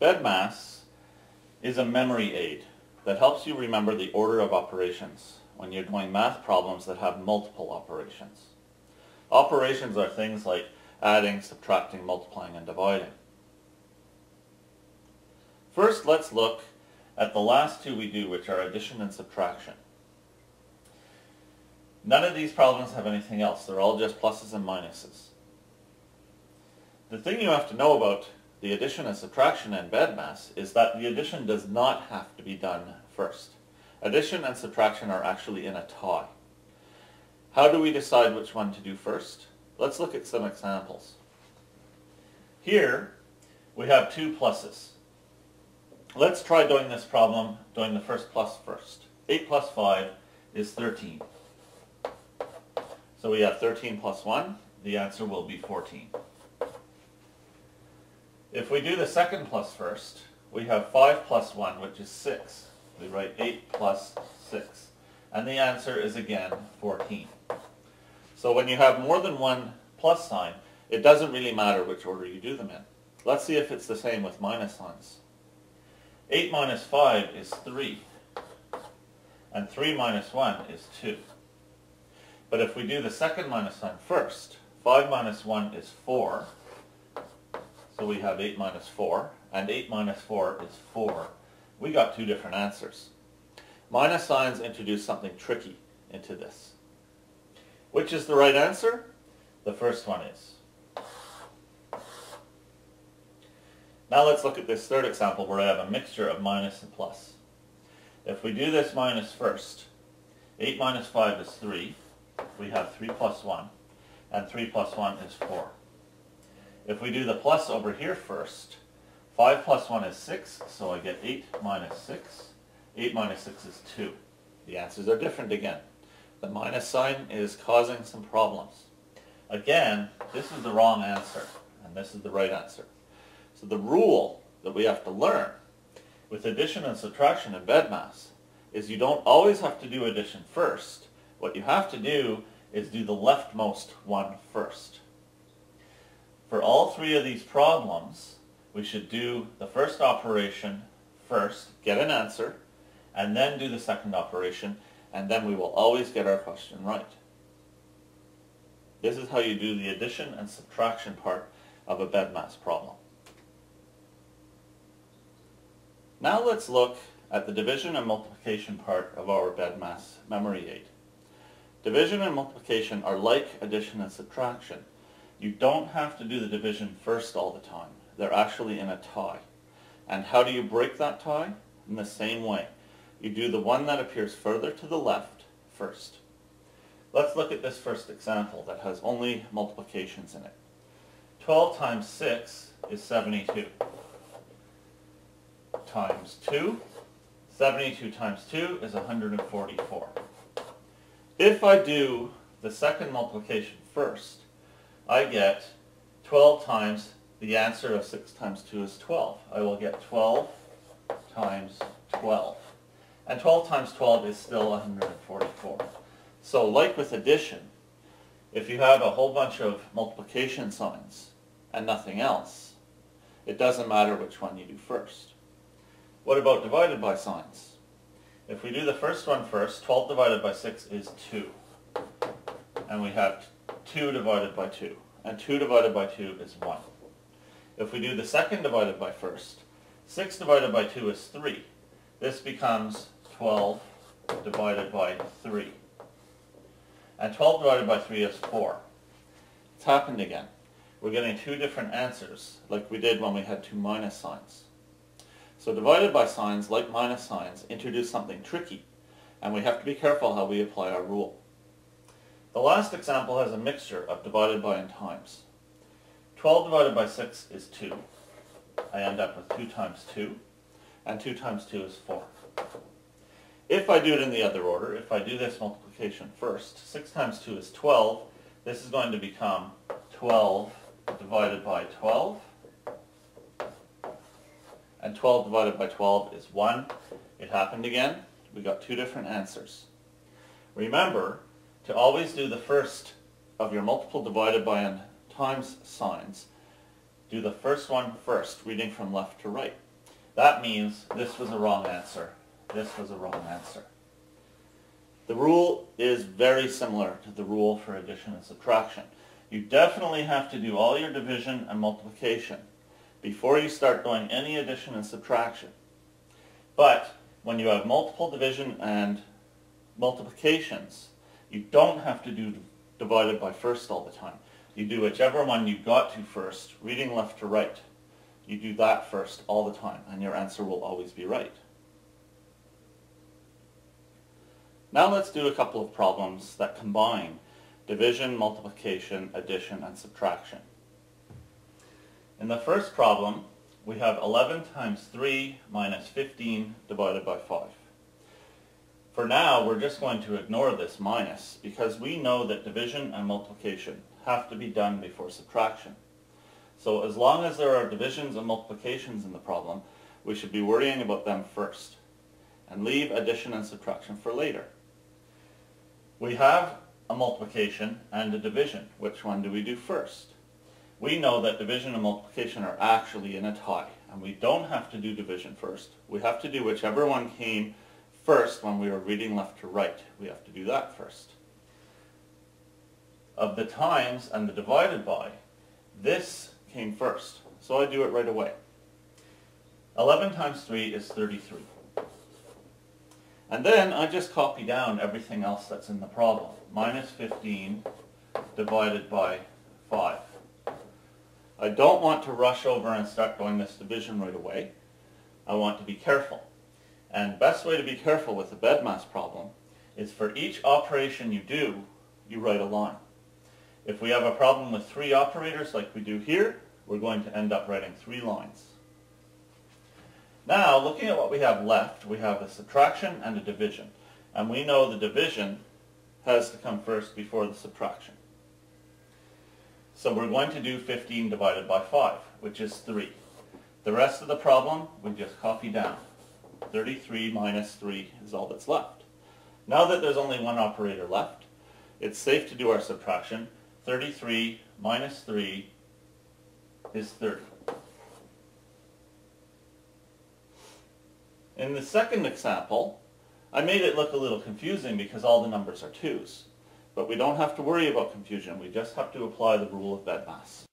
BEDMAS is a memory aid that helps you remember the order of operations when you're doing math problems that have multiple operations. Operations are things like adding, subtracting, multiplying, and dividing. First, let's look at the last two we do, which are addition and subtraction. None of these problems have anything else. They're all just pluses and minuses. The thing you have to know about the addition and subtraction in BEDMAS is that the addition does not have to be done first. Addition and subtraction are actually in a tie. How do we decide which one to do first? Let's look at some examples. Here, we have two pluses. Let's try doing this problem, doing the first plus first. 8 plus 5 is 13. So we have 13 plus 1. The answer will be 14. If we do the second plus first, we have 5 plus 1, which is 6. We write 8 plus 6. And the answer is again 14. So when you have more than one plus sign, it doesn't really matter which order you do them in. Let's see if it's the same with minus signs. 8 minus 5 is 3. And 3 minus 1 is 2. But if we do the second minus sign first, 5 minus 1 is 4. So we have 8 minus 4. And 8 minus 4 is 4. We got two different answers. Minus signs introduce something tricky into this. Which is the right answer? The first one is. Now let's look at this third example where I have a mixture of minus and plus. If we do this minus first, 8 minus 5 is 3 we have 3 plus 1, and 3 plus 1 is 4. If we do the plus over here first, 5 plus 1 is 6, so I get 8 minus 6. 8 minus 6 is 2. The answers are different again. The minus sign is causing some problems. Again, this is the wrong answer, and this is the right answer. So the rule that we have to learn with addition and subtraction in BEDMAS is you don't always have to do addition first. What you have to do is do the leftmost one first. For all three of these problems, we should do the first operation first, get an answer, and then do the second operation, and then we will always get our question right. This is how you do the addition and subtraction part of a BEDMAS problem. Now let's look at the division and multiplication part of our BEDMAS memory aid. Division and multiplication are like addition and subtraction. You don't have to do the division first all the time. They're actually in a tie. And how do you break that tie? In the same way. You do the one that appears further to the left first. Let's look at this first example that has only multiplications in it. 12 times 6 is 72. Times 2. 72 times 2 is 144. If I do the second multiplication first, I get 12 times the answer of 6 times 2 is 12. I will get 12 times 12. And 12 times 12 is still 144. So like with addition, if you have a whole bunch of multiplication signs and nothing else, it doesn't matter which one you do first. What about divided by signs? If we do the first one first, 12 divided by 6 is 2. And we have 2 divided by 2. And 2 divided by 2 is 1. If we do the second divided by first, 6 divided by 2 is 3. This becomes 12 divided by 3. And 12 divided by 3 is 4. It's happened again. We're getting two different answers, like we did when we had two minus signs. So divided by signs, like minus signs, introduce something tricky, and we have to be careful how we apply our rule. The last example has a mixture of divided by and times. 12 divided by 6 is 2. I end up with 2 times 2, and 2 times 2 is 4. If I do it in the other order, if I do this multiplication first, 6 times 2 is 12. This is going to become 12 divided by 12, and 12 divided by 12 is 1. It happened again. We got two different answers. Remember to always do the first of your multiple divided by n times signs. Do the first one first, reading from left to right. That means this was a wrong answer. This was a wrong answer. The rule is very similar to the rule for addition and subtraction. You definitely have to do all your division and multiplication before you start doing any addition and subtraction. But when you have multiple division and multiplications, you don't have to do divided by first all the time. You do whichever one you got to first, reading left to right. You do that first all the time, and your answer will always be right. Now let's do a couple of problems that combine division, multiplication, addition, and subtraction. In the first problem, we have 11 times 3 minus 15 divided by 5. For now, we're just going to ignore this minus because we know that division and multiplication have to be done before subtraction. So as long as there are divisions and multiplications in the problem, we should be worrying about them first and leave addition and subtraction for later. We have a multiplication and a division. Which one do we do first? We know that division and multiplication are actually in a tie, and we don't have to do division first. We have to do whichever one came first when we were reading left to right. We have to do that first. Of the times and the divided by, this came first, so I do it right away. 11 times 3 is 33. And then I just copy down everything else that's in the problem. Minus 15 divided by 5. I don't want to rush over and start doing this division right away. I want to be careful. And best way to be careful with the BEDMAS problem is for each operation you do, you write a line. If we have a problem with three operators like we do here, we're going to end up writing three lines. Now, looking at what we have left, we have a subtraction and a division. And we know the division has to come first before the subtraction. So we're going to do 15 divided by 5, which is 3. The rest of the problem, we just copy down. 33 minus 3 is all that's left. Now that there's only one operator left, it's safe to do our subtraction. 33 minus 3 is 30. In the second example, I made it look a little confusing because all the numbers are twos. But we don't have to worry about confusion, we just have to apply the rule of BEDMAS.